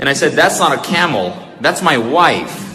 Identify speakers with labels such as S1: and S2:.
S1: And I said, That's not a camel, that's my wife.